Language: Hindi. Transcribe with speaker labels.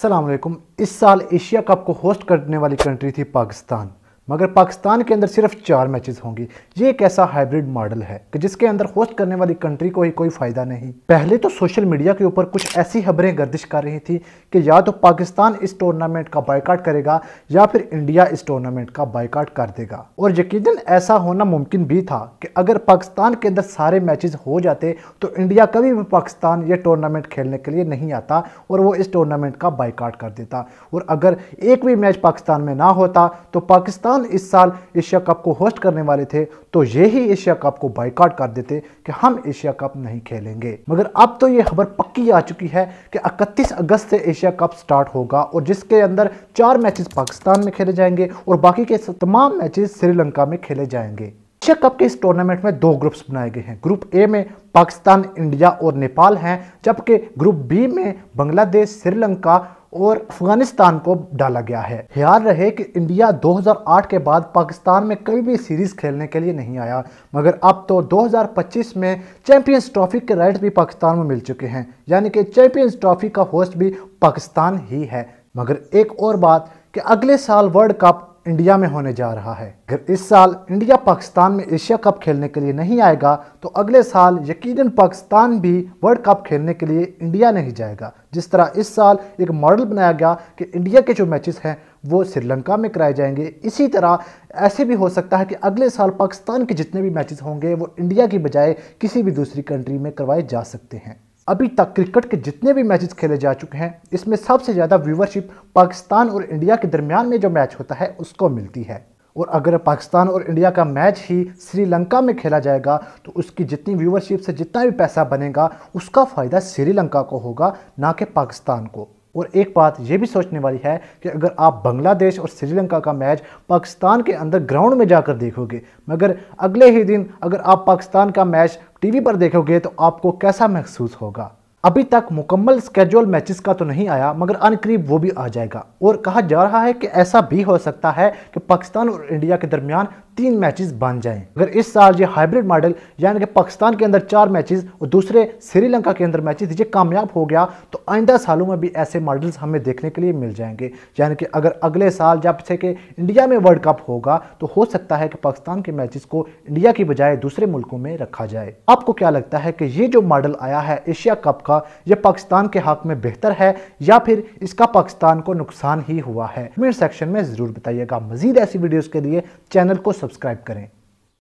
Speaker 1: असलम इस साल एशिया कप को होस्ट करने वाली कंट्री थी पाकिस्तान। मगर पाकिस्तान के अंदर सिर्फ़ चार मैचेस होंगी। ये एक ऐसा हाइब्रिड मॉडल है कि जिसके अंदर होस्ट करने वाली कंट्री को ही कोई फ़ायदा नहीं। पहले तो सोशल मीडिया के ऊपर कुछ ऐसी खबरें गर्दिश कर रही थी कि या तो पाकिस्तान इस टूर्नामेंट का बाइकाट करेगा या फिर इंडिया इस टूर्नामेंट का बाइकाट कर देगा। और यकीन ऐसा होना मुमकिन भी था कि अगर पाकिस्तान के अंदर सारे मैचेस हो जाते तो इंडिया कभी भी पाकिस्तान ये टूर्नामेंट खेलने के लिए नहीं आता और वो इस टूर्नामेंट का बाइकाट कर देता। और अगर एक भी मैच पाकिस्तान में ना होता तो पाकिस्तान पाकिस्तान इस साल एशिया कप को होस्ट करने वाले थे तो ये ही एशिया कप को बाइकाट कर देते कि हम एशिया कप नहीं खेलेंगे। मगर अब तो ये खबर पक्की आ चुकी है कि 31 अगस्त से एशिया कप स्टार्ट होगा और जिसके अंदर चार मैचेस पाकिस्तान में खेले जाएँगे और बाकी के तमाम मैचेस श्रीलंका में खेले जाएँगे। एशिया कप के इस टूर्नामेंट में दो ग्रुप्स बनाए गए हैं। ग्रुप ए में पाकिस्तान, इंडिया और नेपाल हैं, जबकि ग्रुप बी में बांग्लादेश, श्रीलंका और अफ़गानिस्तान को डाला गया है। ख्याल रहे कि इंडिया 2008 के बाद पाकिस्तान में कभी भी सीरीज़ खेलने के लिए नहीं आया, मगर अब तो 2025 में चैंपियंस ट्रॉफी के राइट भी पाकिस्तान में मिल चुके हैं, यानी कि चैंपियंस ट्रॉफी का होस्ट भी पाकिस्तान ही है। मगर एक और बात कि अगले साल वर्ल्ड कप इंडिया में होने जा रहा है। अगर इस साल इंडिया पाकिस्तान में एशिया कप खेलने के लिए नहीं आएगा तो अगले साल यकीनन पाकिस्तान भी वर्ल्ड कप खेलने के लिए इंडिया नहीं जाएगा। जिस तरह इस साल एक मॉडल बनाया गया कि इंडिया के जो मैचेस हैं, वो श्रीलंका में कराए जाएँगे। इसी तरह ऐसे भी हो सकता है कि अगले साल पाकिस्तान के जितने भी मैचेस होंगे, वो इंडिया की बजाय किसी भी दूसरी कंट्री में करवाए जा सकते हैं। अभी तक क्रिकेट के जितने भी मैचेस खेले जा चुके हैं, इसमें सबसे ज़्यादा व्यूवरशिप पाकिस्तान और इंडिया के दरमियान में जो मैच होता है, उसको मिलती है। और अगर पाकिस्तान और इंडिया का मैच ही श्रीलंका में खेला जाएगा तो उसकी जितनी व्यूवरशिप से जितना भी पैसा बनेगा, उसका फ़ायदा श्रीलंका को होगा, ना कि पाकिस्तान को। और एक बात ये भी सोचने वाली है कि अगर आप बांग्लादेश और श्रीलंका का मैच पाकिस्तान के अंदर ग्राउंड में जाकर देखोगे, मगर अगले ही दिन अगर आप पाकिस्तान का मैच टीवी पर देखोगे तो आपको कैसा महसूस होगा? अभी तक मुकम्मल स्केजुअल मैचेस का तो नहीं आया, मगर अनकरीब वो भी आ जाएगा। और कहा जा रहा है कि ऐसा भी हो सकता है कि पाकिस्तान और इंडिया के दरमियान तीन मैचेस बन जाएँ। अगर इस साल ये हाइब्रिड मॉडल यानी कि पाकिस्तान के अंदर चार मैचेस और दूसरे श्रीलंका के अंदर मैचेस, ये कामयाब हो गया तो आइंदा सालों में भी ऐसे मॉडल्स हमें देखने के लिए मिल जाएँगे। यानी कि अगर अगले साल जब से कि इंडिया में वर्ल्ड कप होगा तो हो सकता है कि पाकिस्तान के मैचेस को इंडिया की बजाय दूसरे मुल्कों में रखा जाए। आपको क्या लगता है कि ये जो मॉडल आया है एशिया कप का यह पाकिस्तान के हक में बेहतर है, या फिर इसका पाकिस्तान को नुकसान ही हुआ है? कमेंट सेक्शन में ज़रूर बताइएगा। मजीद ऐसी वीडियोज़ के लिए चैनल को सब्सक्राइब करें।